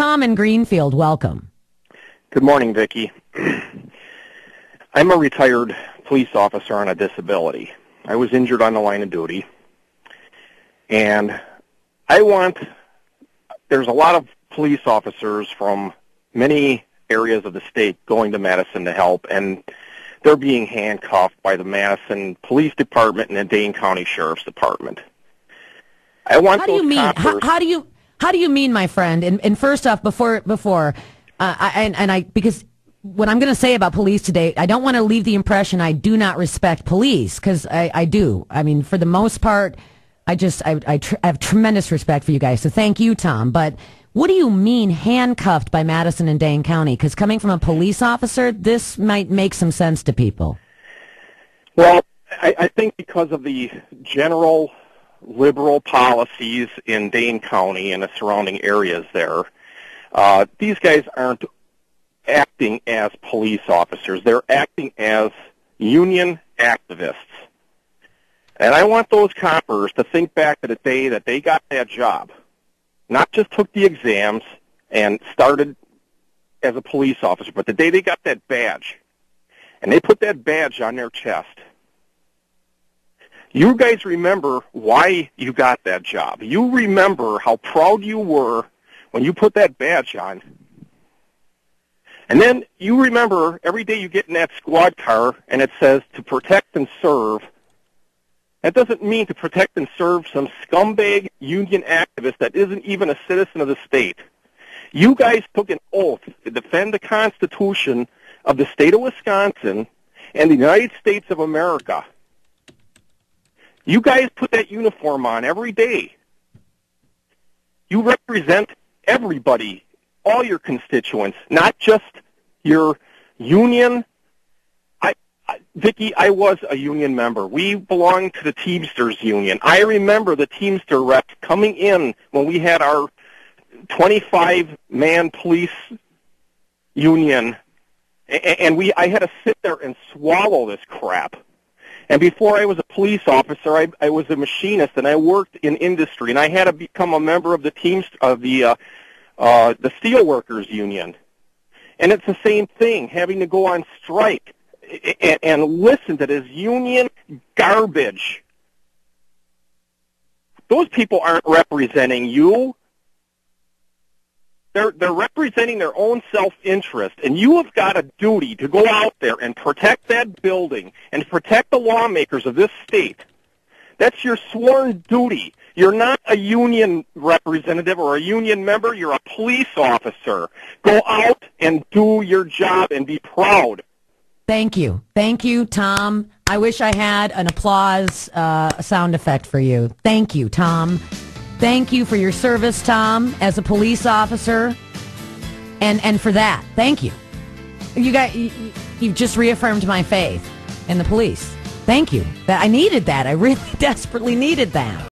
Tom in Greenfield, welcome. Good morning, Vicki. I'm a retired police officer on a disability. I was injured on the line of duty. And I want, there's a lot of police officers from many areas of the state going to Madison to help, and they're being handcuffed by the Madison Police Department and the Dane County Sheriff's Department. I want How do you mean? How, how do you how do you mean, my friend? And, and first off, before before, uh, I, and and I because what I'm going to say about police today, I don't want to leave the impression I do not respect police because I, I do. I mean, for the most part, I just I I, tr- I have tremendous respect for you guys. So thank you, Tom. But what do you mean handcuffed by Madison and Dane County? Because coming from a police officer, this might make some sense to people. Well, I, I think because of the general liberal policies in Dane County and the surrounding areas there, uh, these guys aren't acting as police officers. They're acting as union activists. And I want those coppers to think back to the day that they got that job, not just took the exams and started as a police officer, but the day they got that badge, and they put that badge on their chest. You guys remember why you got that job. You remember how proud you were when you put that badge on. And then you remember every day you get in that squad car and it says to protect and serve. That doesn't mean to protect and serve some scumbag union activist that isn't even a citizen of the state. You guys took an oath to defend the Constitution of the state of Wisconsin and the United States of America. You guys put that uniform on every day. You represent everybody, all your constituents, not just your union. I, I Vicki, I was a union member. We belonged to the Teamsters Union. I remember the Teamster rep coming in when we had our 25-man police union, and we I had to sit there and swallow this crap. And before I was a police officer, I, I was a machinist, and I worked in industry, and I had to become a member of the teams of the uh, uh, the steelworkers union. And it's the same thing, having to go on strike and, and listen to this union garbage. Those people aren't representing you. They're they're representing their own self-interest, and you have got a duty to go out there and protect that building and protect the lawmakers of this state. That's your sworn duty. You're not a union representative or a union member. You're a police officer. Go out and do your job and be proud. Thank you. Thank you, Tom. I wish I had an applause uh, sound effect for you. Thank you, Tom. Thank you for your service, Tom, as a police officer. And and for that, thank you. You got you, you've just reaffirmed my faith in the police. Thank you. That I needed that. I really desperately needed that.